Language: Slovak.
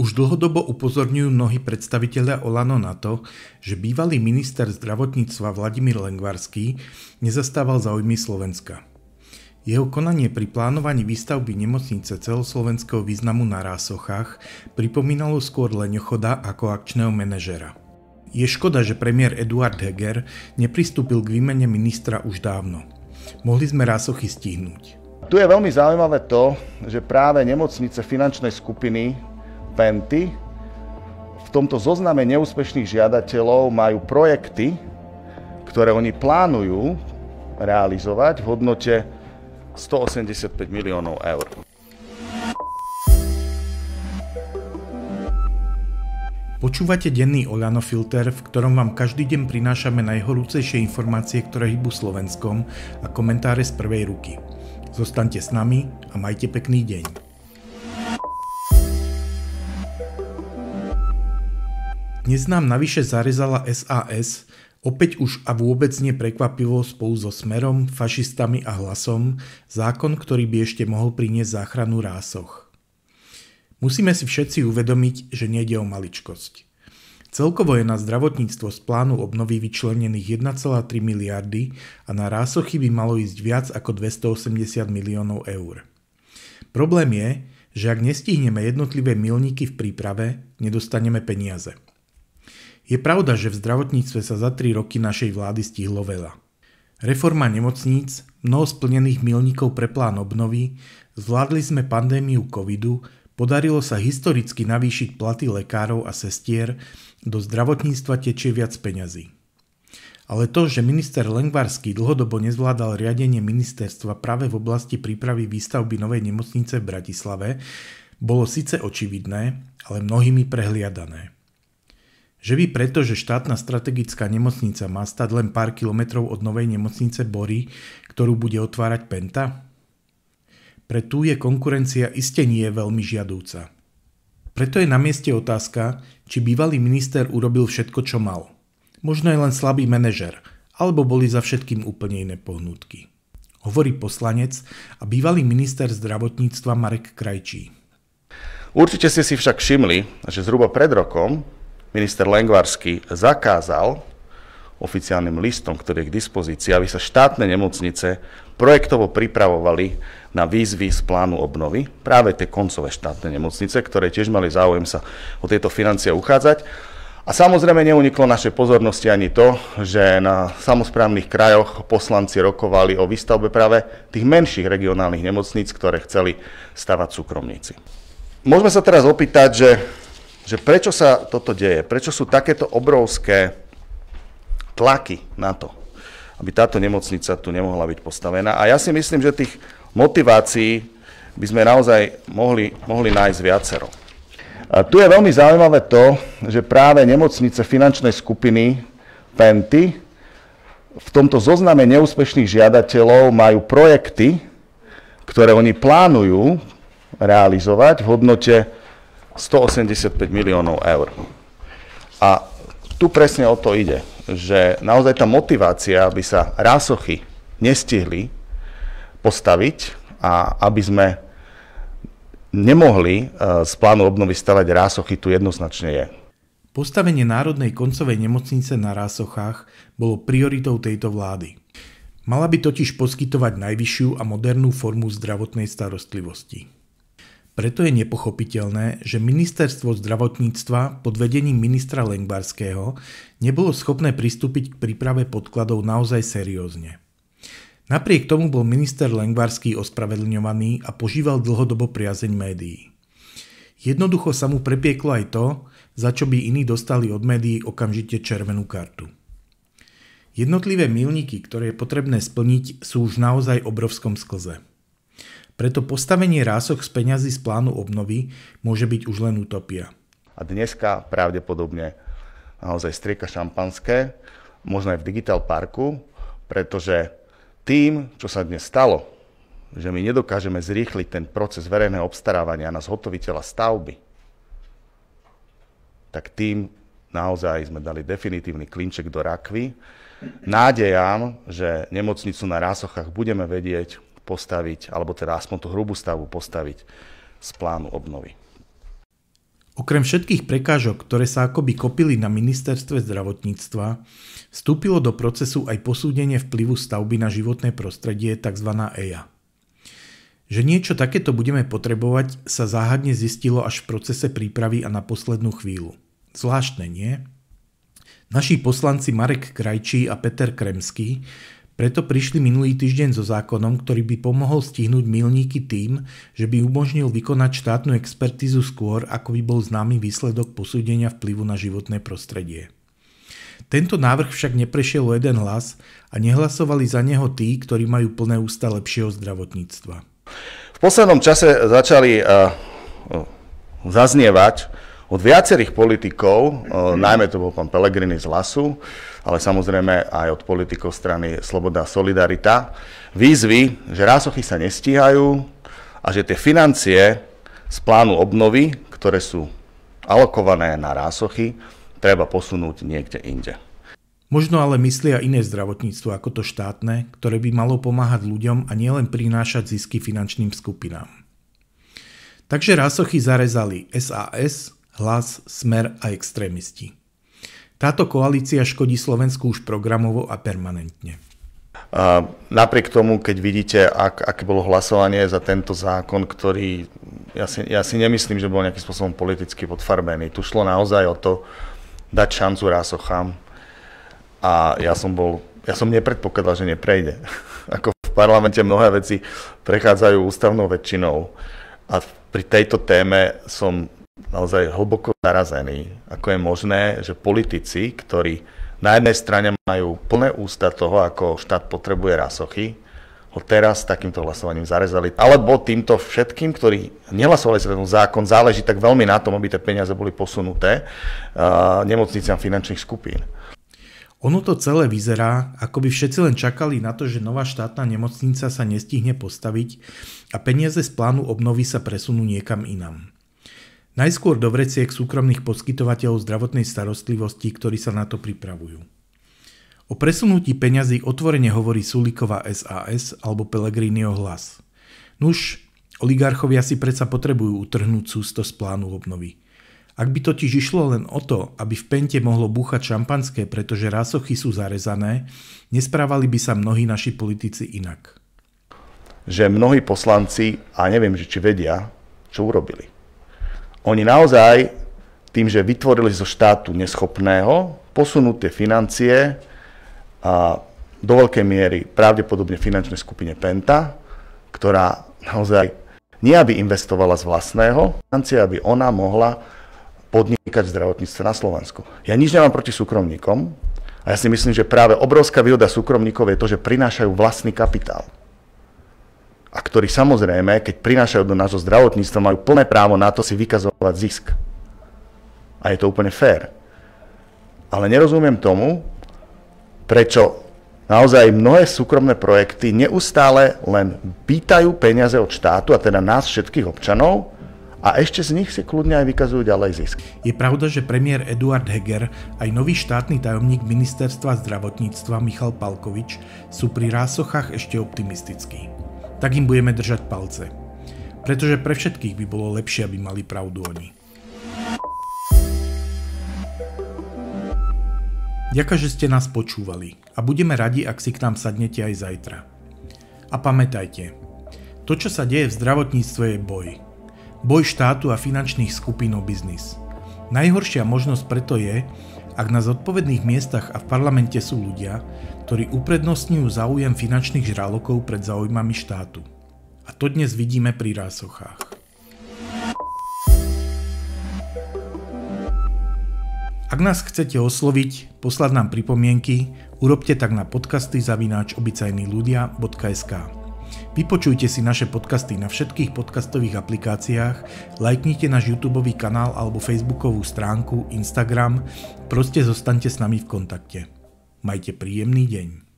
Už dlhodobo upozorňujú mnohí predstavitelia Olano na to, že bývalý minister zdravotníctva Vladimír Lengvarský nezastával záujmy Slovenska. Jeho konanie pri plánovaní výstavby nemocnice celoslovenského významu na Rásochách pripomínalo skôr Leňochoda ako akčného manažera. Je škoda, že premiér Eduard Heger nepristúpil k výmene ministra už dávno. Mohli sme Rásochy stihnúť. Tu je veľmi zaujímavé to, že práve nemocnice finančnej skupiny Penty v tomto zozname neúspešných žiadateľov majú projekty, ktoré oni plánujú realizovať v hodnote 185 miliónov eur. Počúvate denný Oľano Filter, v ktorom vám každý deň prinášame najhorúcejšie informácie, ktoré hýbu Slovenskom a komentáre z prvej ruky. Zostaňte s nami a majte pekný deň. Dnes nám navyše zarezala SAS, opäť už a vôbec neprekvapivo spolu so Smerom, fašistami a hlasom, zákon, ktorý by ešte mohol priniesť záchranu rásoch. Musíme si všetci uvedomiť, že nejde o maličkosť. Celkovo je na zdravotníctvo z plánu obnovy vyčlenených 1,3 miliardy a na rásochy by malo ísť viac ako 280 miliónov eur. Problém je, že ak nestihneme jednotlivé milníky v príprave, nedostaneme peniaze. Je pravda, že v zdravotníctve sa za 3 roky našej vlády stihlo veľa. Reforma nemocníc, mnoho splnených milníkov pre plán obnovy, zvládli sme pandémiu covidu, podarilo sa historicky navýšiť platy lekárov a sestier, do zdravotníctva tečie viac peňazí. Ale to, že minister Lengvarský dlhodobo nezvládal riadenie ministerstva práve v oblasti prípravy výstavby novej nemocnice v Bratislave, bolo síce očividné, ale mnohými prehliadané. Že by preto, že štátna strategická nemocnica má stať len pár kilometrov od novej nemocnice Bory, ktorú bude otvárať Penta? Pre tú je konkurencia iste nie veľmi žiadúca. Preto je na mieste otázka, či bývalý minister urobil všetko, čo mal. Možno je len slabý manažer, alebo boli za všetkým úplne iné pohnutky. Hovorí poslanec a bývalý minister zdravotníctva Marek Krajčí. Určite ste si však všimli, že zhruba pred rokom minister Lengvarsky zakázal oficiálnym listom, ktorý je k dispozícii, aby sa štátne nemocnice projektovo pripravovali na výzvy z plánu obnovy, práve tie koncové štátne nemocnice, ktoré tiež mali záujem sa o tieto financie uchádzať. A samozrejme neuniklo našej pozornosti ani to, že na samozprávnych krajoch poslanci rokovali o výstavbe práve tých menších regionálnych nemocníc, ktoré chceli stavať súkromníci. Môžeme sa teraz opýtať, že že prečo sa toto deje, prečo sú takéto obrovské tlaky na to, aby táto nemocnica tu nemohla byť postavená. A ja si myslím, že tých motivácií by sme naozaj mohli, mohli nájsť viacero. A tu je veľmi zaujímavé to, že práve nemocnice finančnej skupiny Penty v tomto zozname neúspešných žiadateľov majú projekty, ktoré oni plánujú realizovať v hodnote 185 miliónov eur. A tu presne o to ide, že naozaj tá motivácia, aby sa rásochy nestihli postaviť a aby sme nemohli e, z plánu obnovy stavať rásochy, tu jednoznačne je. Postavenie Národnej koncovej nemocnice na Rásochách bolo prioritou tejto vlády. Mala by totiž poskytovať najvyššiu a modernú formu zdravotnej starostlivosti. Preto je nepochopiteľné, že ministerstvo zdravotníctva pod vedením ministra Lengbarského nebolo schopné pristúpiť k príprave podkladov naozaj seriózne. Napriek tomu bol minister Lengvarský ospravedlňovaný a požíval dlhodobo priazeň médií. Jednoducho sa mu prepieklo aj to, za čo by iní dostali od médií okamžite červenú kartu. Jednotlivé milníky, ktoré je potrebné splniť, sú už naozaj obrovskom sklze. Preto postavenie rások z peňazí z plánu obnovy môže byť už len utopia. A dneska pravdepodobne naozaj strieka šampanské, možno aj v Digital Parku, pretože tým, čo sa dnes stalo, že my nedokážeme zrýchliť ten proces verejného obstarávania na zhotoviteľa stavby, tak tým naozaj sme dali definitívny klinček do rakvy. Nádejam, že nemocnicu na Rásochách budeme vedieť postaviť, alebo teda aspoň tú hrubú stavbu postaviť z plánu obnovy. Okrem všetkých prekážok, ktoré sa akoby kopili na ministerstve zdravotníctva, vstúpilo do procesu aj posúdenie vplyvu stavby na životné prostredie, tzv. EIA. Že niečo takéto budeme potrebovať, sa záhadne zistilo až v procese prípravy a na poslednú chvíľu. Zvláštne, nie? Naši poslanci Marek Krajčí a Peter Kremský preto prišli minulý týždeň so zákonom, ktorý by pomohol stihnúť milníky tým, že by umožnil vykonať štátnu expertízu skôr, ako by bol známy výsledok posúdenia vplyvu na životné prostredie. Tento návrh však neprešiel o jeden hlas a nehlasovali za neho tí, ktorí majú plné ústa lepšieho zdravotníctva. V poslednom čase začali uh, zaznievať od viacerých politikov, najmä to bol pán Pelegrini z Lasu, ale samozrejme aj od politikov strany Sloboda a Solidarita, výzvy, že rásochy sa nestíhajú a že tie financie z plánu obnovy, ktoré sú alokované na rásochy, treba posunúť niekde inde. Možno ale myslia iné zdravotníctvo ako to štátne, ktoré by malo pomáhať ľuďom a nielen prinášať zisky finančným skupinám. Takže rásochy zarezali SAS, hlas, smer a extrémisti. Táto koalícia škodí Slovensku už programovo a permanentne. Napriek tomu, keď vidíte, ak, aké bolo hlasovanie za tento zákon, ktorý ja si, ja si nemyslím, že bol nejakým spôsobom politicky podfarbený. Tu šlo naozaj o to dať šancu Rásochám a ja som bol, ja som nepredpokladal, že neprejde. Ako v parlamente mnohé veci prechádzajú ústavnou väčšinou a pri tejto téme som naozaj hlboko zarazený, ako je možné, že politici, ktorí na jednej strane majú plné ústa toho, ako štát potrebuje rasochy, ho teraz takýmto hlasovaním zarezali. Alebo týmto všetkým, ktorí nehlasovali za ten zákon, záleží tak veľmi na tom, aby tie peniaze boli posunuté uh, nemocniciam finančných skupín. Ono to celé vyzerá, ako by všetci len čakali na to, že nová štátna nemocnica sa nestihne postaviť a peniaze z plánu obnovy sa presunú niekam inam. Najskôr do vreciek súkromných poskytovateľov zdravotnej starostlivosti, ktorí sa na to pripravujú. O presunutí peňazí otvorene hovorí Sulíková SAS alebo Pellegriniho hlas. Nuž, oligarchovia si predsa potrebujú utrhnúť sústo z plánu obnovy. Ak by totiž išlo len o to, aby v pente mohlo búchať šampanské, pretože rásochy sú zarezané, nesprávali by sa mnohí naši politici inak. Že mnohí poslanci, a neviem, či vedia, čo urobili oni naozaj tým, že vytvorili zo štátu neschopného, posunú tie financie a do veľkej miery pravdepodobne finančnej skupine Penta, ktorá naozaj nie aby investovala z vlastného financie, aby ona mohla podnikať v na Slovensku. Ja nič nemám proti súkromníkom a ja si myslím, že práve obrovská výhoda súkromníkov je to, že prinášajú vlastný kapitál a ktorí samozrejme, keď prinášajú do nášho zdravotníctva, majú plné právo na to si vykazovať zisk. A je to úplne fér. Ale nerozumiem tomu, prečo naozaj mnohé súkromné projekty neustále len pýtajú peniaze od štátu, a teda nás všetkých občanov, a ešte z nich si kľudne aj vykazujú ďalej zisk. Je pravda, že premiér Eduard Heger aj nový štátny tajomník ministerstva zdravotníctva Michal Palkovič sú pri rásochách ešte optimistickí tak im budeme držať palce. Pretože pre všetkých by bolo lepšie, aby mali pravdu oni. Ďakujem, že ste nás počúvali a budeme radi, ak si k nám sadnete aj zajtra. A pamätajte, to, čo sa deje v zdravotníctve je boj. Boj štátu a finančných skupín o biznis. Najhoršia možnosť preto je, ak na zodpovedných miestach a v parlamente sú ľudia, ktorí uprednostňujú záujem finančných žralokov pred záujmami štátu. A to dnes vidíme pri rásochách. Ak nás chcete osloviť, poslať nám pripomienky, urobte tak na podcasty zavináč obyčajnýľudia.sk. Vypočujte si naše podcasty na všetkých podcastových aplikáciách, lajknite náš YouTube kanál alebo Facebookovú stránku, Instagram, proste zostaňte s nami v kontakte. Majte príjemný deň.